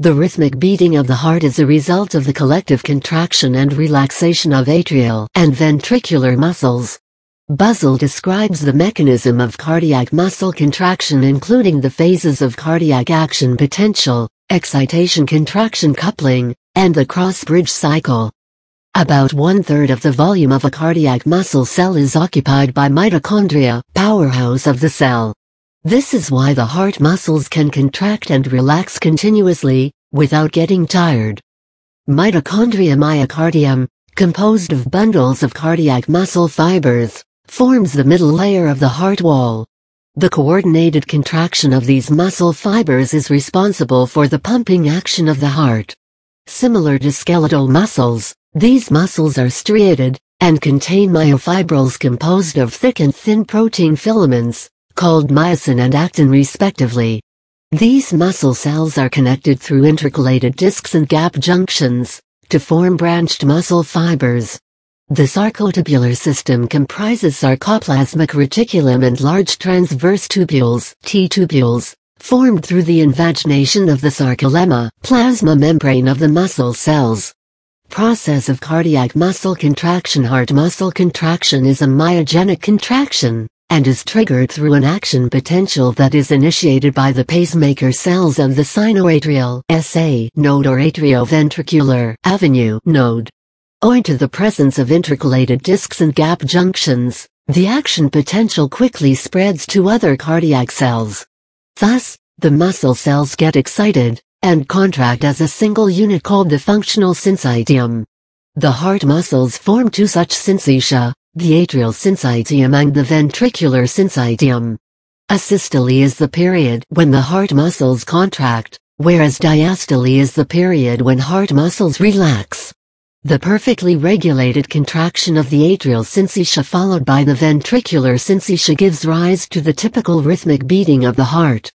The rhythmic beating of the heart is a result of the collective contraction and relaxation of atrial and ventricular muscles. Buzzle describes the mechanism of cardiac muscle contraction including the phases of cardiac action potential, excitation contraction coupling, and the cross-bridge cycle. About one-third of the volume of a cardiac muscle cell is occupied by mitochondria, powerhouse of the cell. This is why the heart muscles can contract and relax continuously, without getting tired. Mitochondria myocardium, composed of bundles of cardiac muscle fibers, forms the middle layer of the heart wall. The coordinated contraction of these muscle fibers is responsible for the pumping action of the heart. Similar to skeletal muscles, these muscles are striated, and contain myofibrils composed of thick and thin protein filaments, called myosin and actin respectively. These muscle cells are connected through intercalated discs and gap junctions, to form branched muscle fibers. The sarcotubular system comprises sarcoplasmic reticulum and large transverse tubules, T-tubules, formed through the invagination of the sarcolemma, plasma membrane of the muscle cells. Process of cardiac muscle contraction Heart muscle contraction is a myogenic contraction, and is triggered through an action potential that is initiated by the pacemaker cells of the sinoatrial SA node or atrioventricular AV node. Owing to the presence of intercalated discs and gap junctions, the action potential quickly spreads to other cardiac cells. Thus, the muscle cells get excited and contract as a single unit called the functional syncytium. The heart muscles form two such syncytia, the atrial syncytium and the ventricular syncytium. Asystole is the period when the heart muscles contract, whereas diastole is the period when heart muscles relax. The perfectly regulated contraction of the atrial syncytia followed by the ventricular syncytia gives rise to the typical rhythmic beating of the heart.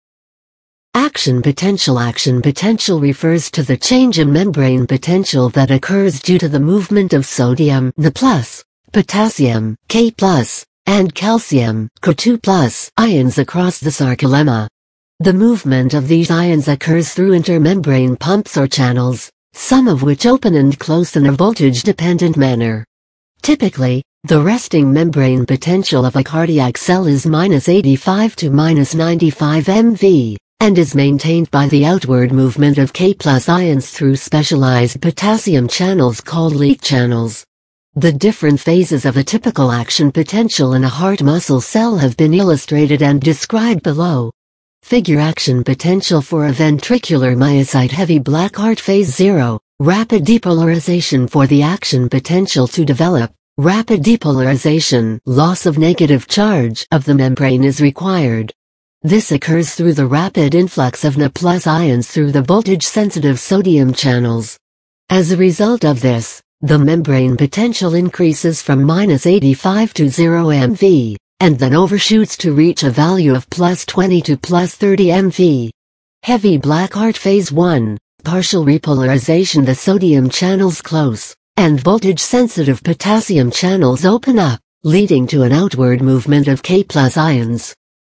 Action potential Action potential refers to the change in membrane potential that occurs due to the movement of sodium Na+, potassium, K+, and calcium, Ca2+, ions across the sarcolemma. The movement of these ions occurs through intermembrane pumps or channels, some of which open and close in a voltage-dependent manner. Typically, the resting membrane potential of a cardiac cell is minus 85 to minus 95 MV, and is maintained by the outward movement of K plus ions through specialized potassium channels called leak channels. The different phases of a typical action potential in a heart muscle cell have been illustrated and described below. Figure action potential for a ventricular myocyte heavy black heart phase 0, rapid depolarization for the action potential to develop, rapid depolarization loss of negative charge of the membrane is required. This occurs through the rapid influx of Na ions through the voltage-sensitive sodium channels. As a result of this, the membrane potential increases from minus 85 to 0 MV, and then overshoots to reach a value of plus 20 to plus 30 MV. Heavy black heart phase 1, partial repolarization the sodium channels close, and voltage-sensitive potassium channels open up, leading to an outward movement of K plus ions.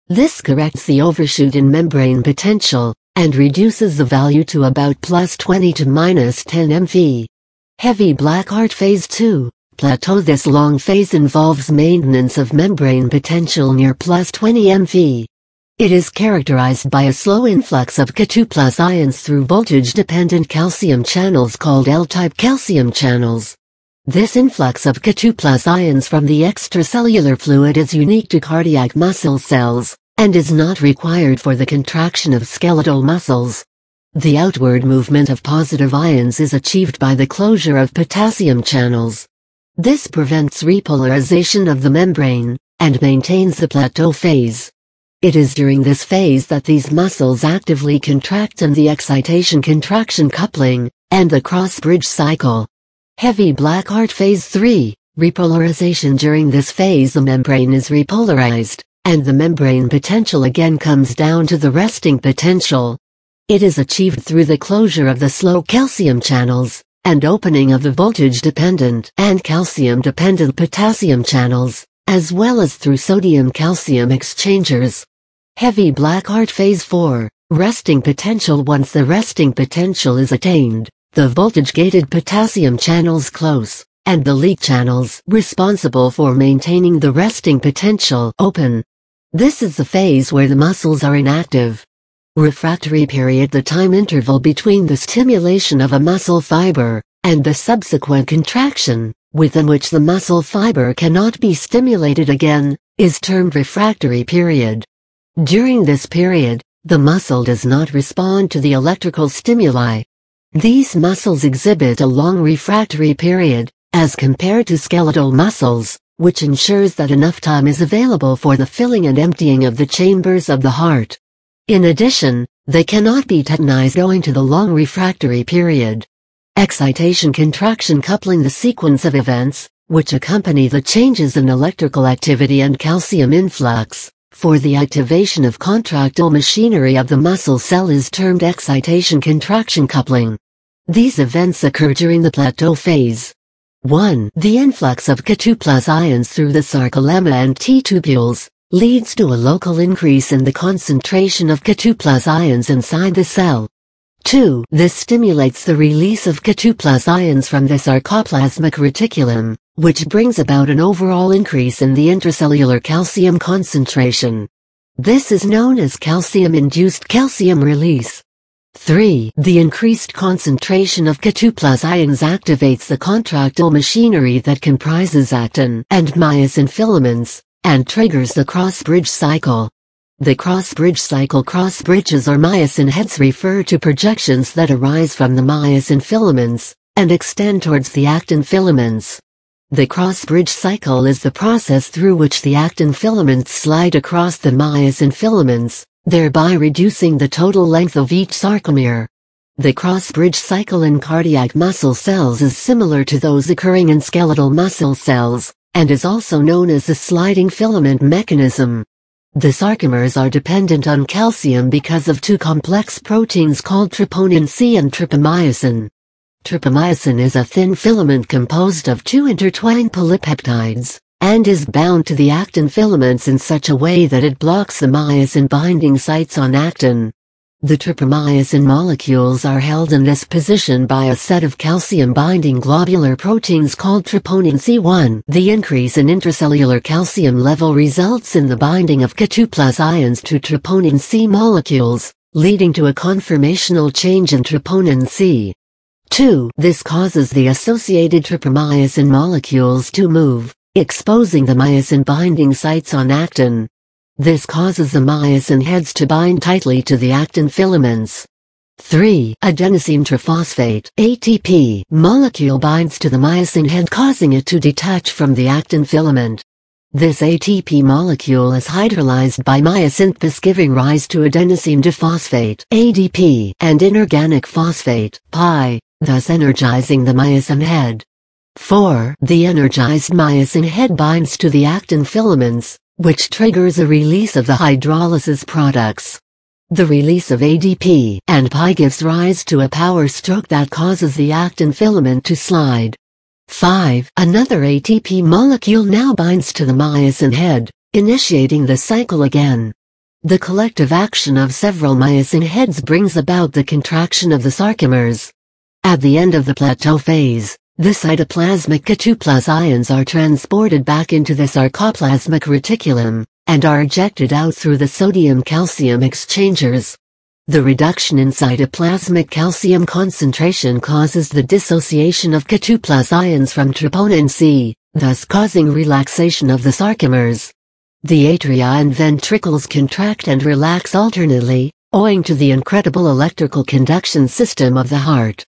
This corrects the overshoot in membrane potential, and reduces the value to about plus 20 to minus 10 MV. Heavy black heart phase 2, plateau This long phase involves maintenance of membrane potential near plus 20 MV. It is characterized by a slow influx of Ca2 plus ions through voltage-dependent calcium channels called L-type calcium channels. This influx of Ca2 plus ions from the extracellular fluid is unique to cardiac muscle cells, and is not required for the contraction of skeletal muscles. The outward movement of positive ions is achieved by the closure of potassium channels. This prevents repolarization of the membrane, and maintains the plateau phase. It is during this phase that these muscles actively contract and the excitation-contraction coupling, and the cross-bridge cycle. Heavy black heart phase 3, repolarization During this phase the membrane is repolarized, and the membrane potential again comes down to the resting potential. It is achieved through the closure of the slow calcium channels, and opening of the voltage-dependent and calcium-dependent potassium channels, as well as through sodium-calcium exchangers. Heavy black heart phase 4, Resting potential Once the resting potential is attained, the voltage-gated potassium channels close, and the leak channels responsible for maintaining the resting potential open. This is the phase where the muscles are inactive. Refractory period The time interval between the stimulation of a muscle fiber and the subsequent contraction, within which the muscle fiber cannot be stimulated again, is termed refractory period. During this period, the muscle does not respond to the electrical stimuli. These muscles exhibit a long refractory period, as compared to skeletal muscles, which ensures that enough time is available for the filling and emptying of the chambers of the heart. In addition, they cannot be tetanized owing to the long refractory period. Excitation contraction coupling the sequence of events, which accompany the changes in electrical activity and calcium influx, for the activation of contractile machinery of the muscle cell is termed excitation-contraction coupling. These events occur during the plateau phase. 1. The influx of Ca2 plus ions through the sarcolemma and T-tubules leads to a local increase in the concentration of Ca2 plus ions inside the cell. 2. This stimulates the release of Ca2 plus ions from the sarcoplasmic reticulum, which brings about an overall increase in the intracellular calcium concentration. This is known as calcium-induced calcium release. 3. The increased concentration of Ca2 plus ions activates the contractile machinery that comprises actin and myosin filaments, and triggers the cross-bridge cycle. The cross-bridge cycle cross-bridges or myosin heads refer to projections that arise from the myosin filaments, and extend towards the actin filaments. The cross-bridge cycle is the process through which the actin filaments slide across the myosin filaments, thereby reducing the total length of each sarcomere. The cross-bridge cycle in cardiac muscle cells is similar to those occurring in skeletal muscle cells, and is also known as the sliding filament mechanism. The sarcomeres are dependent on calcium because of two complex proteins called troponin C and tropomyosin. Tropomyosin is a thin filament composed of two intertwined polypeptides, and is bound to the actin filaments in such a way that it blocks the myosin binding sites on actin. The tropomyosin molecules are held in this position by a set of calcium-binding globular proteins called troponin C1. The increase in intracellular calcium level results in the binding of Ca2 plus ions to troponin C molecules, leading to a conformational change in troponin C. 2. This causes the associated tropomyosin molecules to move, exposing the myosin binding sites on actin. This causes the myosin heads to bind tightly to the actin filaments. 3. Adenosine triphosphate ATP molecule binds to the myosin head causing it to detach from the actin filament. This ATP molecule is hydrolyzed by myosynthase giving rise to adenosine diphosphate ADP and inorganic phosphate PI thus energizing the myosin head. 4. The energized myosin head binds to the actin filaments, which triggers a release of the hydrolysis products. The release of ADP and PI gives rise to a power stroke that causes the actin filament to slide. 5. Another ATP molecule now binds to the myosin head, initiating the cycle again. The collective action of several myosin heads brings about the contraction of the sarcomeres. at the end of the plateau phase, the cytoplasmic Ca2 plus ions are transported back into the sarcoplasmic reticulum, and are ejected out through the sodium-calcium exchangers. The reduction in cytoplasmic calcium concentration causes the dissociation of Ca2 plus ions from troponin C, thus causing relaxation of the sarcomeres. The atria and ventricles contract and relax alternately, owing to the incredible electrical conduction system of the heart.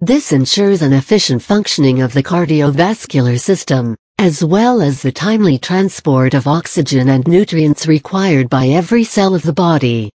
This ensures an efficient functioning of the cardiovascular system, as well as the timely transport of oxygen and nutrients required by every cell of the body.